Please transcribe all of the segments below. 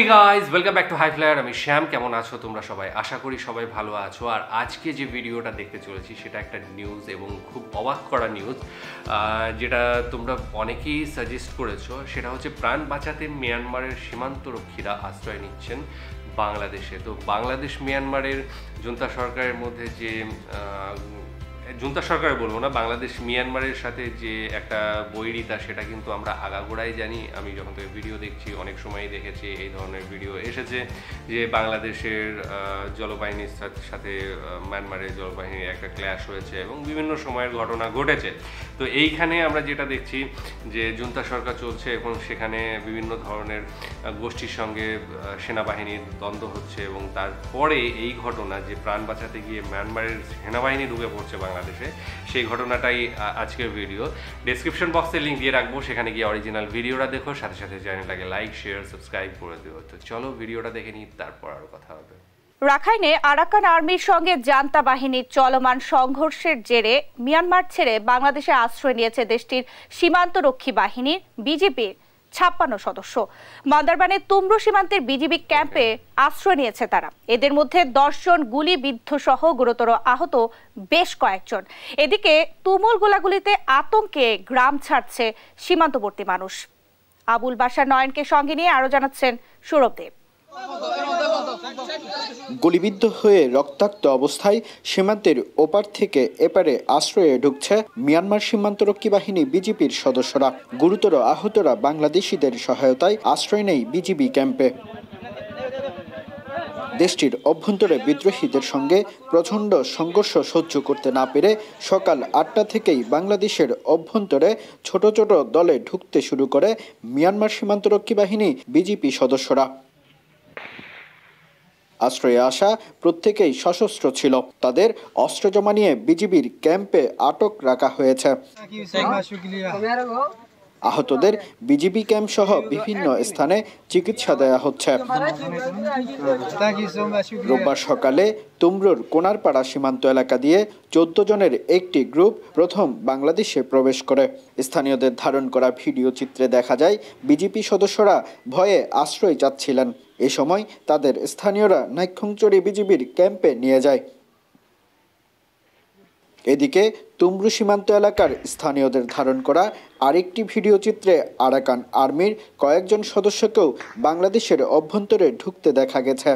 Hey guys welcome back to high flyer আমি শ্যাম কেমন আছো তোমরা সবাই? আশা করি সবাই ভালো আছো। আর আজকে যে ভিডিওটা দেখতে চলেছি, সেটা একটা নিউজ এবং খুব অবাক করা নিউজ যেটা তোমরা অনেকেই সাজেস্ট করেছ। সেটা হচ্ছে প্রাণ বাঁচাতে মিয়ানমারের সীমান্তরক্ষীরা আশ্রয় নিচ্ছেন বাংলাদেশে। তো বাংলাদেশ মিয়ানমারের জনতা সরকারের মধ্যে যে জুন্তা সরকার বলব না, বাংলাদেশ মিয়ানমারের সাথে যে একটা বৈরিতা, সেটা কিন্তু আমরা আগাগোড়াই জানি। আমি যখন থেকে ভিডিও দেখছি, অনেক সময়ই দেখেছি, এই ধরনের ভিডিও এসেছে যে বাংলাদেশের জলবাহিনীর সাথে- মিয়ানমারের জলবাহিনীর একটা ক্ল্যাশ হয়েছে এবং বিভিন্ন সময়ের ঘটনা ঘটেছে। তো এইখানে আমরা যেটা দেখছি যে জুন্তা সরকার চলছে এবং সেখানে বিভিন্ন ধরনের গোষ্ঠীর সঙ্গে সেনাবাহিনীর দ্বন্দ্ব হচ্ছে এবং তারপরে এই ঘটনা যে প্রাণ বাঁচাতে গিয়ে মিয়ানমারের সেনাবাহিনী ঢুকে পড়ছে বাংলাদেশে। সেই ঘটনাটাই আজকের ভিডিও ডেসক্রিপশন বক্সে লিঙ্ক দিয়ে রাখব, সেখানে গিয়ে অরিজিনাল ভিডিওটা দেখো, সাথে সাথে চ্যানেলটাকে লাইক শেয়ার সাবস্ক্রাইব করে দিও। তো চলো ভিডিওটা দেখে নিই, তারপর আরও কথা হবে। রাখাইনে আরাকান আর্মির সঙ্গে জান্তা বাহিনীর চলমান সংঘর্ষের জেরে মিয়ানমার ছেড়ে বাংলাদেশে আশ্রয় নিয়েছে দেশটির সীমান্তরক্ষী বাহিনীর বিজেপির ছাপ্পান্ন সদস্য। বান্দারবানের তুমরু সীমান্তের বিজিবি ক্যাম্পে আশ্রয় নিয়েছে তারা। এদের মধ্যে দশজন গুলিবিদ্ধ সহ গুরুতর আহত বেশ কয়েকজন। এদিকে তুমুল গোলাগুলিতে আতঙ্কে গ্রাম ছাড়ছে সীমান্তবর্তী মানুষ। আবুল বাসার নয়নকে সঙ্গে নিয়ে আরও জানাচ্ছেন সৌরভ দেব। গুলিবিদ্ধ হয়ে রক্তাক্ত অবস্থায় সীমান্তের ওপার থেকে এপারে আশ্রয়ে ঢুকছে মিয়ানমার সীমান্তরক্ষী বাহিনী বিজিবির সদস্যরা। গুরুতর আহতরা বাংলাদেশিদের সহায়তায় আশ্রয় নেই বিজিবি ক্যাম্পে। দেশটির অভ্যন্তরে বিদ্রোহীদের সঙ্গে প্রচণ্ড সংঘর্ষ সহ্য করতে না পেরে সকাল আটটা থেকেই বাংলাদেশের অভ্যন্তরে ছোট ছোট দলে ঢুকতে শুরু করে মিয়ানমার সীমান্তরক্ষী বাহিনী বিজিপি সদস্যরা। আশ্রয়ে আসা প্রত্যেকেই সশস্ত্র ছিল। তাদের অস্ত্র জমা নিয়ে বিজিবির ক্যাম্পে আটক রাখা হয়েছে। আহতদের বিজিবি ক্যাম্প সহ বিভিন্ন স্থানে চিকিৎসা দেওয়া হচ্ছে। রোববার সকালে তুমরুর কোনারপাড়া সীমান্ত এলাকা দিয়ে চোদ্দ জনের একটি গ্রুপ প্রথম বাংলাদেশে প্রবেশ করে। স্থানীয়দের ধারণ করা ভিডিও চিত্রে দেখা যায় বিজেপি সদস্যরা ভয়ে আশ্রয় চাচ্ছিলেন। এ সময় তাদের স্থানীয়রা নাইক্ষংচড়ি বিজিবির ক্যাম্পে নিয়ে যায়। এদিকে তুমরু সীমান্ত এলাকার স্থানীয়দের ধারণ করা আরেকটি ভিডিও চিত্রে আরাকান আর্মির কয়েকজন সদস্যকেও বাংলাদেশের অভ্যন্তরে ঢুকতে দেখা গেছে।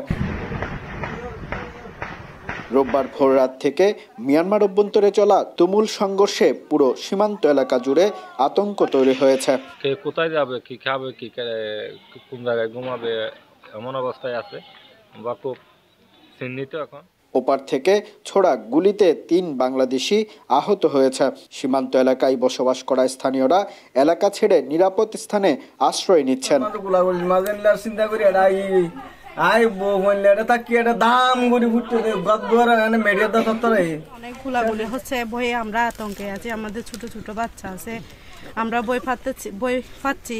রোববার ভোররাত থেকে মিয়ানমার অভ্যন্তরে চলা তুমুল সংঘর্ষে পুরো সীমান্ত এলাকা জুড়ে আতঙ্ক তৈরি হয়েছে। কে কোথায় যাবে, কি খাবে, কি কোন জায়গায় ঘুমাবে, এমন অবস্থায় আছে। আমরা খুব চিহ্নিত এখন। ওপার থেকে ছোড়া গুলিতে তিন বাংলাদেশি আহত হয়েছে। সীমান্ত এলাকায় বসবাস করা স্থানীয়রা এলাকা ছেড়ে নিরাপদ স্থানে আশ্রয় নিচ্ছেন। চিন্তা করি আই এটা এটা দাম করে ফুটতে দে গদ এনে মেডিয়া দা সত্তরে অনেক গুলাগুলি হচ্ছে আমরা আতঙ্কে আছি আমাদের ছোট ছোট বাচ্চা আছে আমরা বই পাচ্ছি বই পাচ্ছি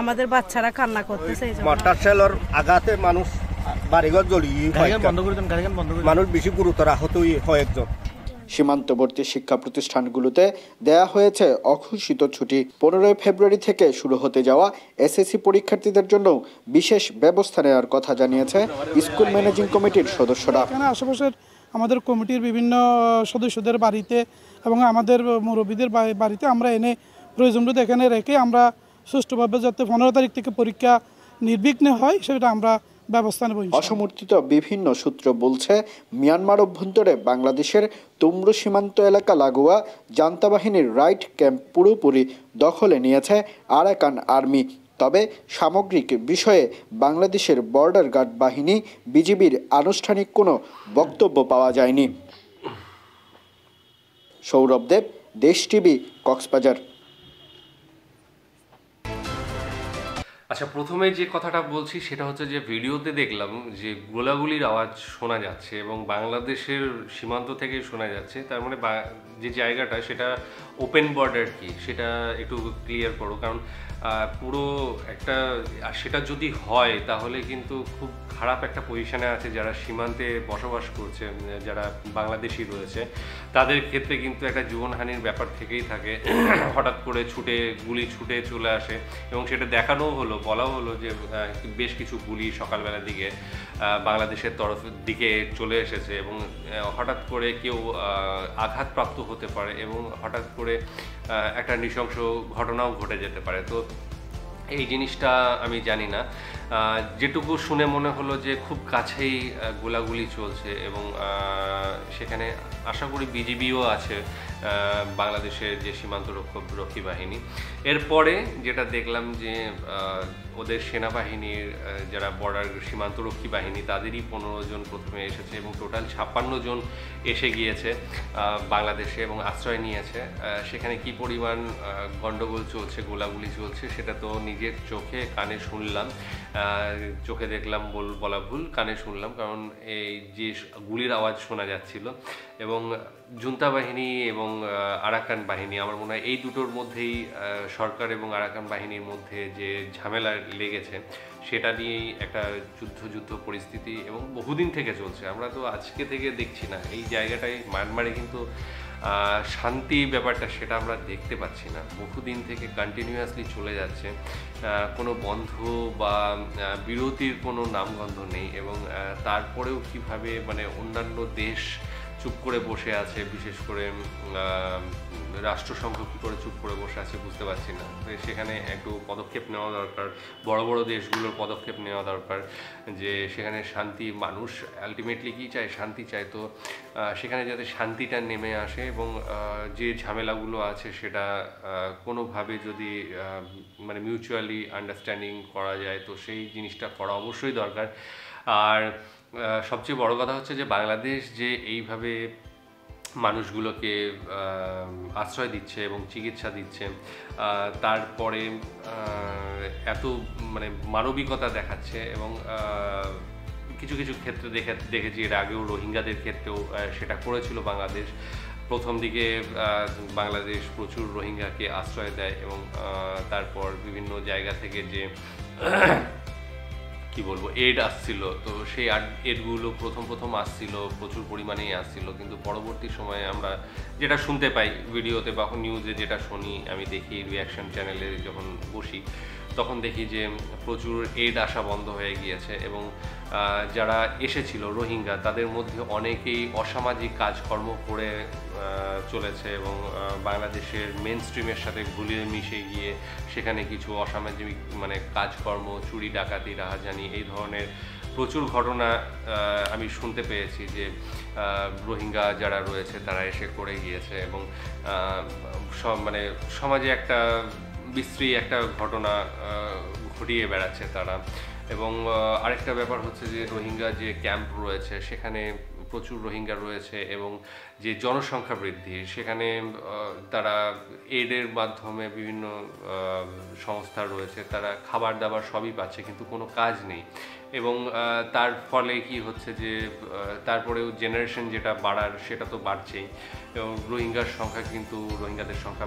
আমাদের বাচ্চারা কান্না করতেছে। আঘাতে মানুষ বাড়িঘর জড়িয়ে মানুষ বেশি গুরুতর আহত হয় একজন। সীমান্তবর্তী শিক্ষা প্রতিষ্ঠানগুলোতে দেয়া হয়েছে অঘোষিত ছুটি। পনেরোই ফেব্রুয়ারি থেকে শুরু হতে যাওয়া এসএসসি পরীক্ষার্থীদের জন্য বিশেষ ব্যবস্থা নেওয়ার কথা জানিয়েছে স্কুল ম্যানেজিং কমিটির সদস্যরা। এখানে আশেপাশের আমাদের কমিটির বিভিন্ন সদস্যদের বাড়িতে এবং আমাদের মুরব্বীদের বাড়িতে আমরা এনে প্রয়োজনগুলো এখানে রেখে আমরা সুষ্ঠুভাবে যাতে পনেরো তারিখ থেকে পরীক্ষা নির্বিঘ্নে হয় সেটা আমরা ব্যবস্থা নেব অসমর্থিত বিভিন্ন সূত্র বলছে, মিয়ানমার অভ্যন্তরে বাংলাদেশের তুমরু সীমান্ত এলাকা লাগোয়া জান্তা বাহিনীর রাইট ক্যাম্প পুরোপুরি দখলে নিয়েছে আরাকান আর্মি। তবে সামগ্রিক বিষয়ে বাংলাদেশের বর্ডার গার্ড বাহিনী, বিজিবির আনুষ্ঠানিক কোনো বক্তব্য পাওয়া যায়নি। সৌরভ দেব, দেশ টিভি, কক্সবাজার। আচ্ছা প্রথমে যে কথাটা বলছি সেটা হচ্ছে যে ভিডিওতে দেখলাম যে গোলাগুলির আওয়াজ শোনা যাচ্ছে এবং বাংলাদেশের সীমান্ত থেকে শোনা যাচ্ছে। তার মানে যে জায়গাটা সেটা ওপেন বর্ডার কি, সেটা একটু ক্লিয়ার করো। কারণ পুরো একটা, আর সেটা যদি হয়, তাহলে কিন্তু খুব খারাপ একটা পজিশানে আছে যারা সীমান্তে বসবাস করছে যারা বাংলাদেশি রয়েছে। তাদের ক্ষেত্রে কিন্তু একটা জীবনহানির ব্যাপার থেকেই থাকে। হঠাৎ করে ছুটে, গুলি ছুটে চলে আসে এবং সেটা দেখানোও হলো, বলাও হলো যে বেশ কিছু গুলি সকালবেলার দিকে বাংলাদেশের তরফ দিকে চলে এসেছে এবং হঠাৎ করে কেউ আঘাতপ্রাপ্ত হতে পারে এবং হঠাৎ করে একটা নৃশংস ঘটনাও ঘটে যেতে পারে। তো এই জিনিসটা আমি জানি না। যেটুকু শুনে মনে হলো যে খুব কাছেই গোলাগুলি চলছে এবং সেখানে আশা করি বিজিবিও আছে বাংলাদেশের যে সীমান্ত রক্ষী বাহিনী। এরপরে যেটা দেখলাম যে ওদের সেনাবাহিনীর যারা বর্ডার সীমান্তরক্ষী বাহিনী, তাদেরই পনেরো জন প্রথমে এসেছে এবং টোটাল ছাপ্পান্ন জন এসে গিয়েছে বাংলাদেশে এবং আশ্রয় নিয়েছে। সেখানে কি পরিমাণ গণ্ডগোল চলছে, গোলাগুলি চলছে, সেটা তো নিজের চোখে কানে শুনলাম। চোখে দেখলাম বল, বলা ভুল, কানে শুনলাম, কারণ এই যে গুলির আওয়াজ শোনা যাচ্ছিল। এবং জুন্তা বাহিনী এবং আরাকান বাহিনী, আমার মনে হয় এই দুটোর মধ্যেই সরকার এবং আরাকান বাহিনীর মধ্যে যে ঝামেলা লেগেছে, সেটা নিয়েই একটা যুদ্ধ যুদ্ধ পরিস্থিতি এবং বহুদিন থেকে চলছে। আমরা তো আজকে থেকে দেখছি না। এই জায়গাটায় মায়ানমারে কিন্তু শান্তি ব্যাপারটা সেটা আমরা দেখতে পাচ্ছি না। বহুদিন থেকে কন্টিনিউয়াসলি চলে যাচ্ছে। কোনো বন্ধ বা বিরতির কোনো নামগন্ধ নেই এবং তারপরেও কীভাবে মানে অন্যান্য দেশ চুপ করে বসে আছে, বিশেষ করে রাষ্ট্রসংঘ কী করে চুপ করে বসে আছে বুঝতে পারছি না। সেখানে একটু পদক্ষেপ নেওয়া দরকার, বড় বড় দেশগুলোর পদক্ষেপ নেওয়া দরকার, যে সেখানে শান্তি, মানুষ আলটিমেটলি কী চায়? শান্তি চায়। তো সেখানে যাতে শান্তিটা নেমে আসে এবং যে ঝামেলাগুলো আছে সেটা কোনোভাবে যদি মানে মিউচুয়ালি আন্ডারস্ট্যান্ডিং করা যায়, তো সেই জিনিসটা করা অবশ্যই দরকার। আর সবচেয়ে বড় কথা হচ্ছে যে বাংলাদেশ যে এইভাবে মানুষগুলোকে আশ্রয় দিচ্ছে এবং চিকিৎসা দিচ্ছে তারপরে এত মানে মানবিকতা দেখাচ্ছে এবং কিছু কিছু ক্ষেত্রে দেখে, দেখেছি এর আগেও রোহিঙ্গাদের ক্ষেত্রেও সেটা করেছিল বাংলাদেশ। প্রথম দিকে বাংলাদেশ প্রচুর রোহিঙ্গাকে আশ্রয় দেয় এবং তারপর বিভিন্ন জায়গা থেকে যে কি বলব এড আসছিল। তো সেই এডগুলো প্রথম প্রথম আসছিল, প্রচুর পরিমাণেই আসছিল। কিন্তু পরবর্তী সময়ে আমরা যেটা শুনতে পাই ভিডিওতে বা নিউজে যেটা শুনি, আমি দেখি রিয়াকশন চ্যানেলে যখন বসি তখন দেখি যে প্রচুর এড আসা বন্ধ হয়ে গিয়েছে এবং যারা এসেছিল রোহিঙ্গা, তাদের মধ্যে অনেকেই অসামাজিক কাজকর্ম করে চলেছে এবং বাংলাদেশের মেন স্ট্রিমের সাথে গুলিয়ে মিশে গিয়ে সেখানে কিছু অসামাজিক মানে কাজকর্ম, চুরি ডাকাতি, রাহাজানি এই ধরনের প্রচুর ঘটনা আমি শুনতে পেয়েছি যে রোহিঙ্গা যারা রয়েছে তারা এসে করে গিয়েছে এবং সব মানে সমাজে একটা বিশ্রী একটা ঘটনা ঘটিয়ে বেড়াচ্ছে তারা। এবং আরেকটা ব্যাপার হচ্ছে যে রোহিঙ্গা যে ক্যাম্প রয়েছে, সেখানে প্রচুর রোহিঙ্গা রয়েছে এবং যে জনসংখ্যা বৃদ্ধি, সেখানে তারা এডের মাধ্যমে বিভিন্ন সংস্থা রয়েছে, তারা খাবার দাবার সবই পাচ্ছে, কিন্তু কোনো কাজ নেই। এবং তার ফলে কি হচ্ছে যে তারপরেও জেনারেশন যেটা বাড়ার, সেটা তো বাড়ছেই। এবং রোহিঙ্গার সংখ্যা কিন্তু, রোহিঙ্গাদের সংখ্যা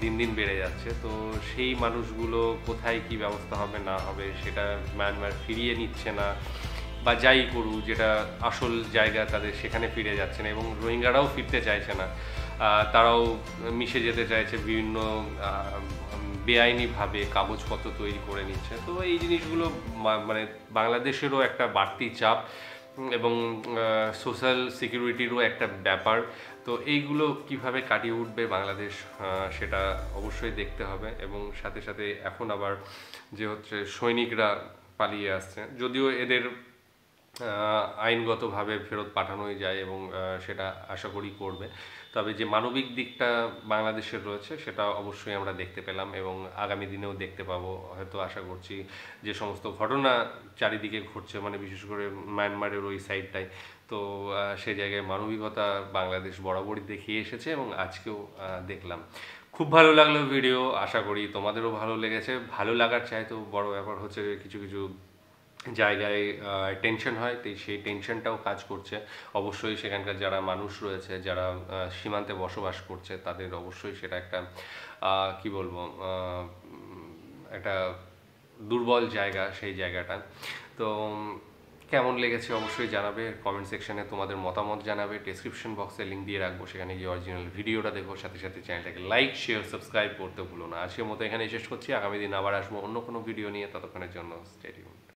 দিন দিন বেড়ে যাচ্ছে। তো সেই মানুষগুলো কোথায় কি ব্যবস্থা হবে, না হবে, সেটা মায়ানমার ফিরিয়ে নিচ্ছে না। বা যাই করুক, যেটা আসল জায়গা তাদের সেখানে ফিরে যাচ্ছে না এবং রোহিঙ্গারাও ফিরতে চাইছে না। তারাও মিশে যেতে চাইছে বিভিন্ন বেআইনিভাবে কাগজপত্র তৈরি করে নিচ্ছে। তো এই জিনিসগুলো মানে বাংলাদেশেরও একটা বাড়তি চাপ এবং সোশ্যাল সিকিউরিটিরও একটা ব্যাপার। তো এইগুলো কীভাবে কাটিয়ে উঠবে বাংলাদেশ সেটা অবশ্যই দেখতে হবে এবং সাথে সাথে এখন আবার যে হচ্ছে সৈনিকরা পালিয়ে আসছে, যদিও এদের আইনগতভাবে ফেরত পাঠানোই যায় এবং সেটা আশা করি করবে। তবে যে মানবিক দিকটা বাংলাদেশের রয়েছে, সেটা অবশ্যই আমরা দেখতে পেলাম এবং আগামী দিনেও দেখতে পাবো। হয়তো আশা করছি যে সমস্ত ঘটনা চারিদিকে ঘটছে মানে বিশেষ করে মায়ানমারের ওই সাইডটায় তো সে জায়গায় মানবিকতা বাংলাদেশ বরাবরই দেখিয়ে এসেছে এবং আজকেও দেখলাম। খুব ভালো লাগল ভিডিও আশা করি তোমাদেরও ভালো লেগেছে। ভালো লাগার চাইতেও বড় ব্যাপার হচ্ছে কিছু কিছু জায়গায় টেনশন হয়, তো সেই টেনশনটাও কাজ করছে। অবশ্যই সেখানকার যারা মানুষ রয়েছে, যারা সীমান্তে বসবাস করছে, তাদের অবশ্যই সেটা একটা কি বলব একটা দুর্বল জায়গা সেই জায়গাটা। তো, কেমন লেগেছে অবশ্যই জানাবে কমেন্ট সেকশনে তোমাদের মতামত জানাবে ডেসক্রিপশন বক্সে লিঙ্ক দিয়ে রাখব, সেখানে গিয়ে অরিজিনাল ভিডিওটা দেখো, সাথে সাথে চ্যানেলটাকে লাইক শেয়ার সাবস্ক্রাইব করতে ভুলো না। আজকের মতো এখানে শেষ করছি, আগামী দিন আবার আসব অন্য কোনো ভিডিও নিয়ে, ততক্ষণের জন্য স্টেডিয়াম